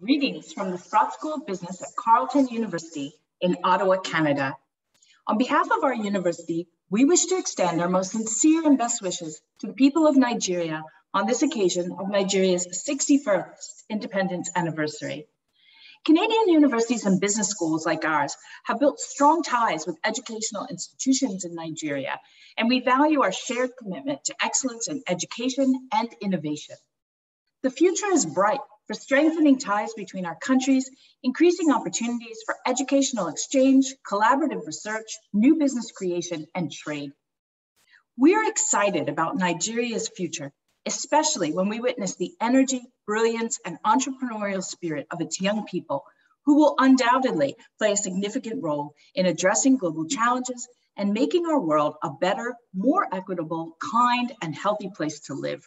Greetings from the Sprott School of Business at Carleton University in Ottawa, Canada. On behalf of our university, we wish to extend our most sincere and best wishes to the people of Nigeria on this occasion of Nigeria's 61st independence anniversary. Canadian universities and business schools like ours have built strong ties with educational institutions in Nigeria, and we value our shared commitment to excellence in education and innovation. The future is bright for strengthening ties between our countries, increasing opportunities for educational exchange, collaborative research, new business creation, and trade. We're excited about Nigeria's future, especially when we witness the energy, brilliance, and entrepreneurial spirit of its young people, who will undoubtedly play a significant role in addressing global challenges and making our world a better, more equitable, kind, and healthy place to live.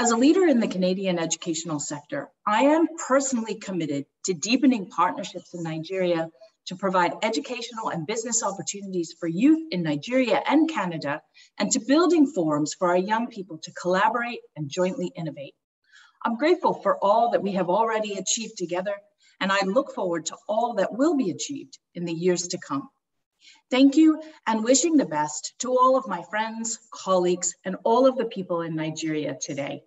As a leader in the Canadian educational sector, I am personally committed to deepening partnerships in Nigeria to provide educational and business opportunities for youth in Nigeria and Canada, and to building forums for our young people to collaborate and jointly innovate. I'm grateful for all that we have already achieved together, and I look forward to all that will be achieved in the years to come. Thank you and wishing the best to all of my friends, colleagues, and all of the people in Nigeria today.